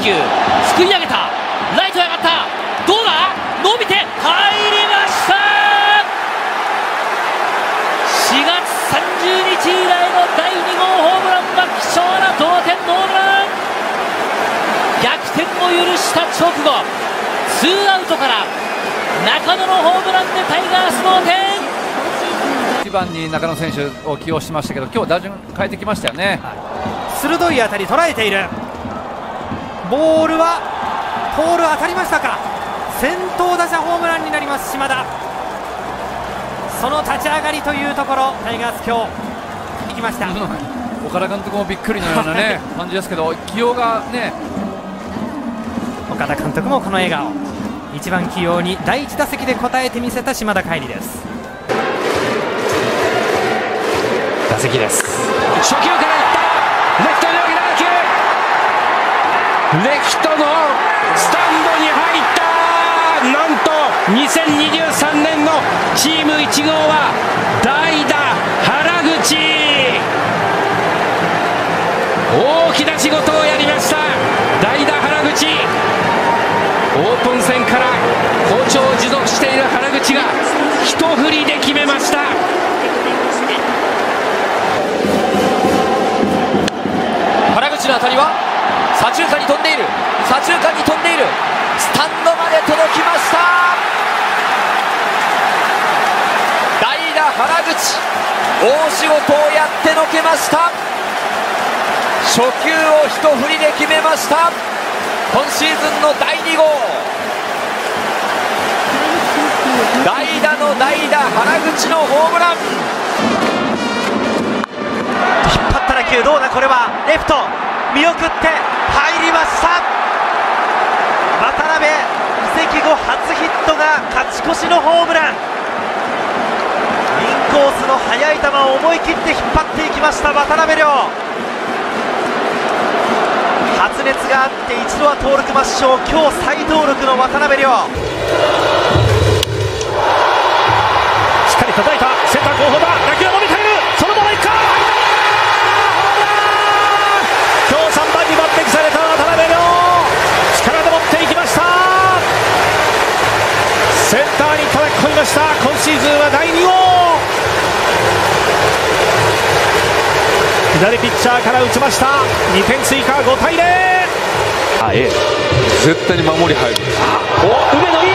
球すくい上げた。ライトへ上がった。どうだ？伸びて入りました。4月30日以来の第2号ホームランは貴重な同点ホームラン。逆転を許した直後ツーアウトから中野のホームランでタイガース同点。1番に中野選手を起用しましたけど今日打順変えてきましたよね、鋭い当たり捉えているボールはポール当たりましたか？先頭打者ホームランになります島田。その立ち上がりというところタイガース今日行きました。岡田監督もびっくりのようなね感じですけど起用がね。岡田監督もこの笑顔。1番起用に第1打席で応えてみせた島田海里です。打席です。初球レフトのスタンドに入った。なんと2023年のチーム1号は代打原口。大きな仕事をやりました。代打原口。オープン戦から好調を持続している原口が一振りで決めました。原口の当たりは左中間に飛んでいる中間に飛んでいる。スタンドまで届きました。代打原口。大仕事をやってのけました。初球を一振りで決めました。今シーズンの第2号。代打の代打原口のホームラン。引っ張った打球どうだこれは。レフト。見送って入りました。渡辺移籍後初ヒットが勝ち越しのホームラン。インコースの速い球を思い切って引っ張っていきました渡辺亮。発熱があって一度は登録抹消今日再登録の渡辺亮。しっかり叩いた。ました。今シーズンは第2号。左ピッチャーから打ちました。2点追加5対0絶対に守り入る。お梅